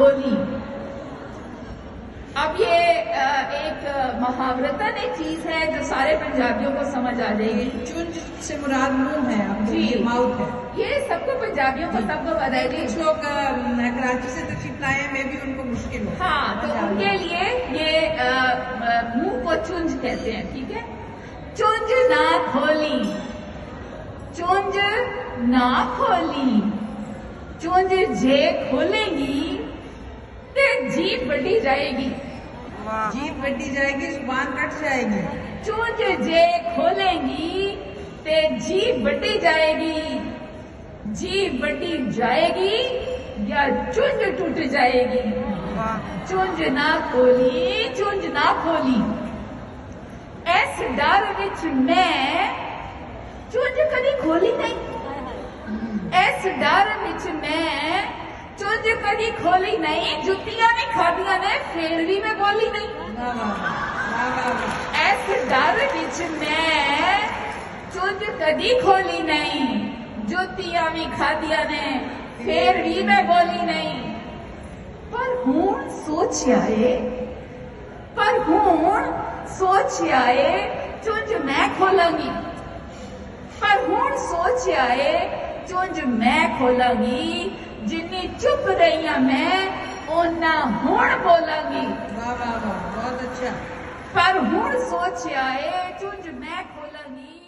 खोली। अब ये एक महावरतन एक चीज़ है जो सारे पंजाबियों को समझ आ जाएगी। चुंज से मुराद मुँह है जी। माउथ है। ये सबको पंजाबियों को सबको बताएगी कुछ लोग कराची से तशरीफ़ लाए हैं, मैं भी उनको मुश्किल हो। हाँ तो उनके लिए ये मुँह को चुंज कहते हैं ठीक है? चुंज ना खोली। चुंज ना खोली। चुंज जे खोलेगी ते जीप बढ़ी जाएगी। हाँ। जीप बढ़ी जाएगी ज़ुबान कट जाएगी। चूंच जे खोलेगी ते जीप बढ़ी जाएगी। जीप बढ़ी जाएगी या चुंज टूट जाएगी। हाँ। चुंज ना खोली चुंज ना खोली। इस डर विच मैं चुंज कभी खोली नहीं। इस डर विच मैं चुंज कभी खोली नहीं जुतियाँ ने, खादिया ने, फिर भी मैं बोली नहीं। ऐसे डर बिच मैं चुंज कभी खोली नहीं जुतियाँ भी, खादिया ने, फेर भी मैं बोली नहीं। पर हूँ, सोच आए, पर हूँ, सोच आए चुंज मैं खोलांगी। पर हूँ, सोच आए चुंज मैं खोलागी जिनी चुप रही मैं ओना हूँ बोलागी वाह वाह वाह बहुत अच्छा पर हूँ सोच आए चुंज मैं खोलागी